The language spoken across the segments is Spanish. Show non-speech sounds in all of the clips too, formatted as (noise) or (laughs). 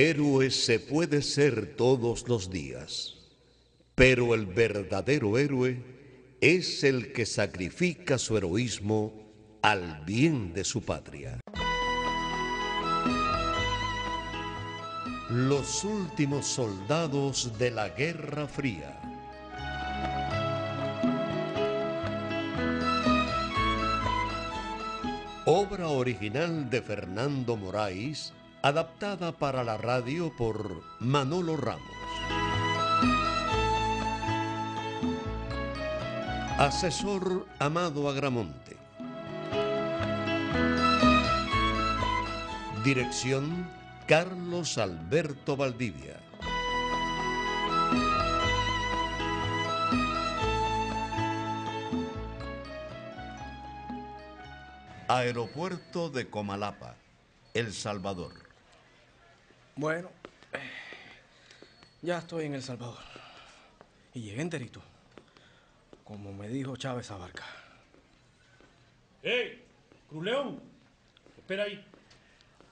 Héroe se puede ser todos los días, pero el verdadero héroe es el que sacrifica su heroísmo al bien de su patria. Los últimos soldados de la Guerra Fría. Obra original de Fernando Moraes, adaptada para la radio por Manolo Ramos. Asesor Amado Agramonte. Dirección Carlos Alberto Valdivia. Aeropuerto de Comalapa, El Salvador. Bueno, ya estoy en El Salvador. Y llegué enterito. Como me dijo Chávez Abarca. ¡Ey! Cruz León, espera ahí.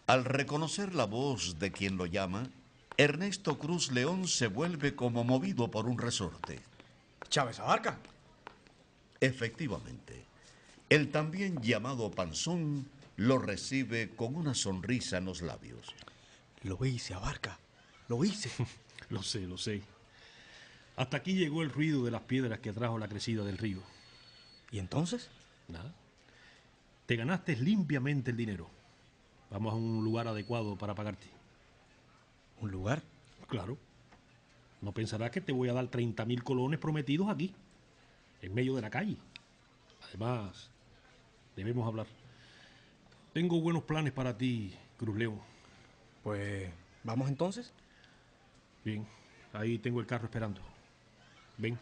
Al reconocer la voz de quien lo llama, Ernesto Cruz León se vuelve como movido por un resorte. Chávez Abarca. Efectivamente, el también llamado Panzón lo recibe con una sonrisa en los labios. Lo hice, Abarca. Lo hice. (laughs) Lo sé, lo sé. Hasta aquí llegó el ruido de las piedras que trajo la crecida del río. ¿Y entonces? Nada. Te ganaste limpiamente el dinero. Vamos a un lugar adecuado para pagarte. ¿Un lugar? Claro. No pensarás que te voy a dar 30 mil colones prometidos aquí, en medio de la calle. Además, debemos hablar. Tengo buenos planes para ti, Cruz León. Pues, ¿vamos entonces? Bien, ahí tengo el carro esperando. Ven.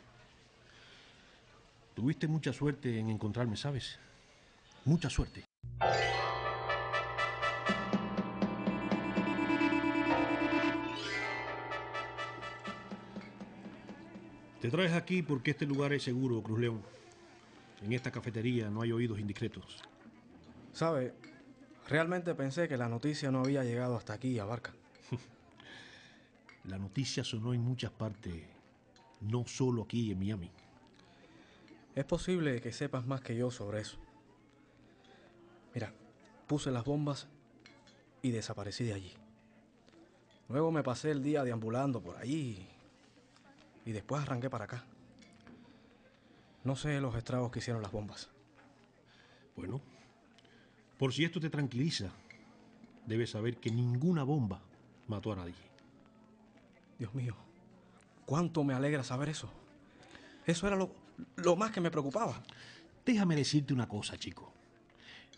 Tuviste mucha suerte en encontrarme, ¿sabes? Mucha suerte. Te traes aquí porque este lugar es seguro, Cruz León. En esta cafetería no hay oídos indiscretos. ¿Sabe? Realmente pensé que la noticia no había llegado hasta aquí, Abarca. (laughs) La noticia sonó en muchas partes, no solo aquí en Miami. Es posible que sepas más que yo sobre eso. Mira, puse las bombas y desaparecí de allí. Luego me pasé el día deambulando por allí y después arranqué para acá. No sé los estragos que hicieron las bombas. Bueno, por si esto te tranquiliza, debes saber que ninguna bomba mató a nadie. Dios mío, cuánto me alegra saber eso. Eso era lo, lo más que me preocupaba. Déjame decirte una cosa, chico.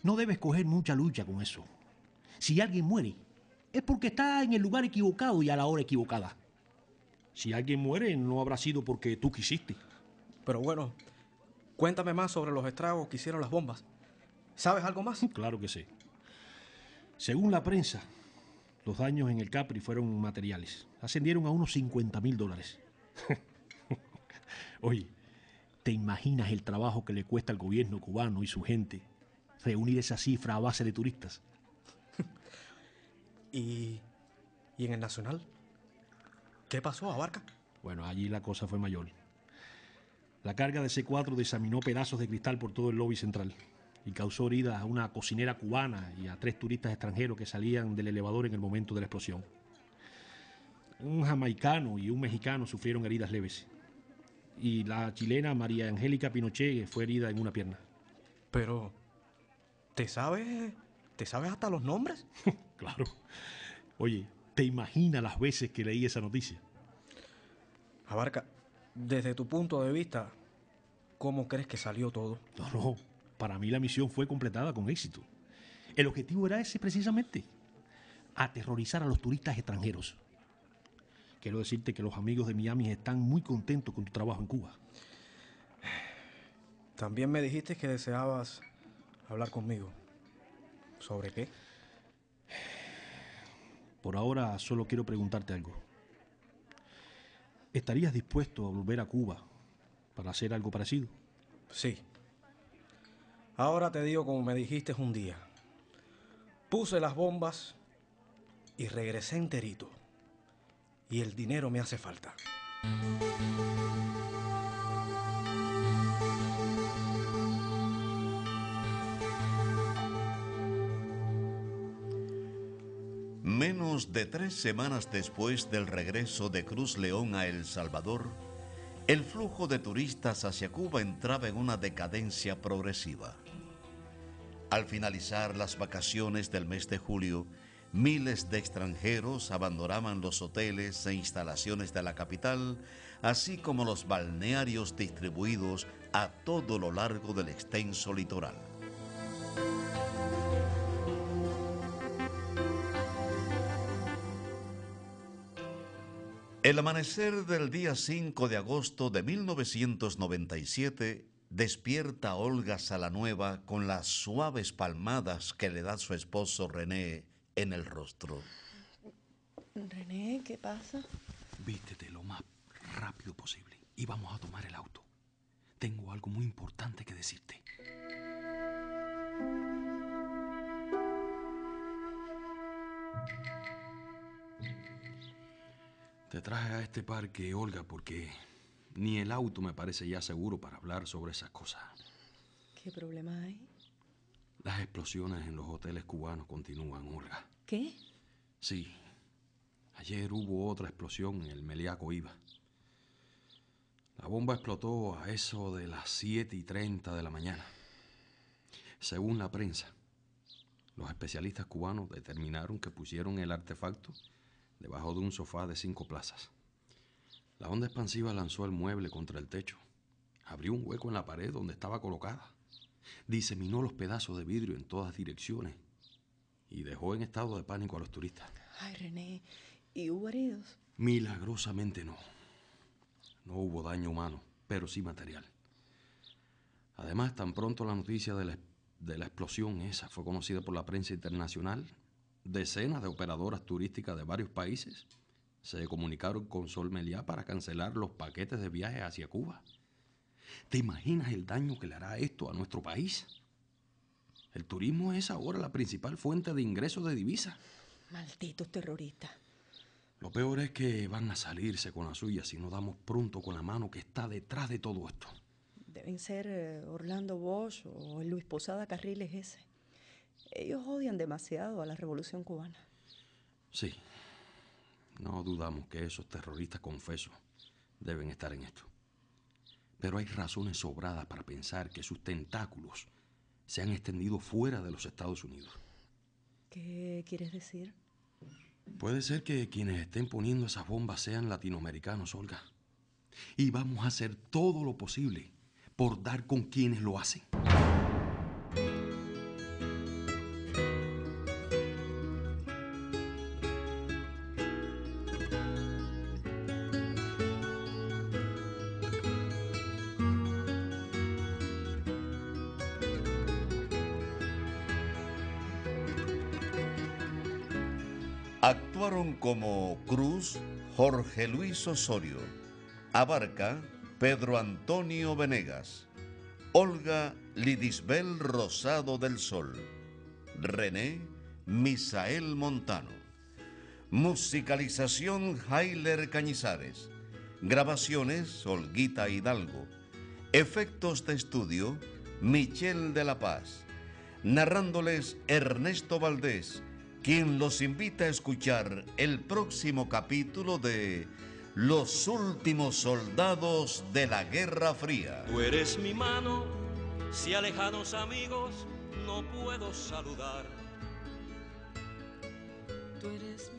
No debes coger mucha lucha con eso. Si alguien muere, es porque está en el lugar equivocado y a la hora equivocada. Si alguien muere, no habrá sido porque tú quisiste. Pero bueno, cuéntame más sobre los estragos que hicieron las bombas. ¿Sabes algo más? Claro que sé. Según la prensa, los daños en el Capri fueron materiales. Ascendieron a unos 50 mil dólares. (laughs) Oye, ¿te imaginas el trabajo que le cuesta al gobierno cubano y su gente reunir esa cifra a base de turistas? (laughs) ¿Y, y en el Nacional? ¿Qué pasó, Abarca? Bueno, allí la cosa fue mayor. La carga de C4 desaminó pedazos de cristal por todo el lobby central y causó heridas a una cocinera cubana y a tres turistas extranjeros que salían del elevador en el momento de la explosión. Un jamaicano y un mexicano sufrieron heridas leves. Y la chilena María Angélica Pinochet fue herida en una pierna. Pero, ¿te sabes, te sabes hasta los nombres? (laughs) claro. Oye, ¿te imaginas las veces que leí esa noticia? Abarca, desde tu punto de vista, ¿cómo crees que salió todo? No, no. Para mí la misión fue completada con éxito. El objetivo era ese precisamente. Aterrorizar a los turistas extranjeros. Quiero decirte que los amigos de Miami están muy contentos con tu trabajo en Cuba. También me dijiste que deseabas hablar conmigo. ¿Sobre qué? Por ahora solo quiero preguntarte algo. ¿Estarías dispuesto a volver a Cuba para hacer algo parecido? Sí. Ahora te digo como me dijiste un día. Puse las bombas Y regresé enterito. Y el dinero me hace falta. Menos de tres semanas después del regreso de Cruz León a El Salvador, el flujo de turistas hacia Cuba entraba en una decadencia progresiva. Al finalizar las vacaciones del mes de julio, miles de extranjeros abandonaban los hoteles e instalaciones de la capital, así como los balnearios distribuidos a todo lo largo del extenso litoral. El amanecer del día 5 de agosto de 1997 despierta a Olga Salanueva con las suaves palmadas que le da su esposo René en el rostro. René, ¿qué pasa? Vístete lo más rápido posible y vamos a tomar el auto. Tengo algo muy importante que decirte. Te traje a este parque, Olga, porque ni el auto me parece ya seguro para hablar sobre esas cosas. ¿Qué problema hay? Las explosiones en los hoteles cubanos continúan, Olga. ¿Qué? Sí. Ayer hubo otra explosión en el Meliaco Iba. La bomba explotó a eso de las 7 y 30 de la mañana. Según la prensa, los especialistas cubanos determinaron que pusieron el artefacto debajo de un sofá de cinco plazas. La onda expansiva lanzó el mueble contra el techo, abrió un hueco en la pared donde estaba colocada, diseminó los pedazos de vidrio en todas direcciones y dejó en estado de pánico a los turistas. Ay, René, ¿y hubo heridos? Milagrosamente no. No hubo daño humano, pero sí material. Además, tan pronto la noticia de la, de la explosión esa fue conocida por la prensa internacional, decenas de operadoras turísticas de varios países se comunicaron con Sol Meliá para cancelar los paquetes de viaje hacia Cuba. ¿Te imaginas el daño que le hará esto a nuestro país? El turismo es ahora la principal fuente de ingresos de divisas. Malditos terroristas. Lo peor es que van a salirse con la suya si no damos pronto con la mano que está detrás de todo esto. Deben ser eh, Orlando Bosch o Luis Posada Carriles ese. Ellos odian demasiado a la revolución cubana. Sí, no dudamos que esos terroristas confesos deben estar en esto. Pero hay razones sobradas para pensar que sus tentáculos se han extendido fuera de los Estados Unidos. ¿Qué quieres decir? Puede ser que quienes estén poniendo esas bombas sean latinoamericanos, Olga. Y vamos a hacer todo lo posible por dar con quienes lo hacen. Como Cruz Jorge Luis Osorio, Abarca Pedro Antonio Venegas, Olga Lidisbel Rosado del Sol, René Misael Montano, musicalización Jailer Cañizares, grabaciones Olguita Hidalgo, efectos de estudio Michel de la Paz, narrándoles Ernesto Valdés, quien los invita a escuchar el próximo capítulo de Los últimos soldados de la Guerra Fría. Tú eres mi mano, si a lejanos amigos no puedo saludar. Tú eres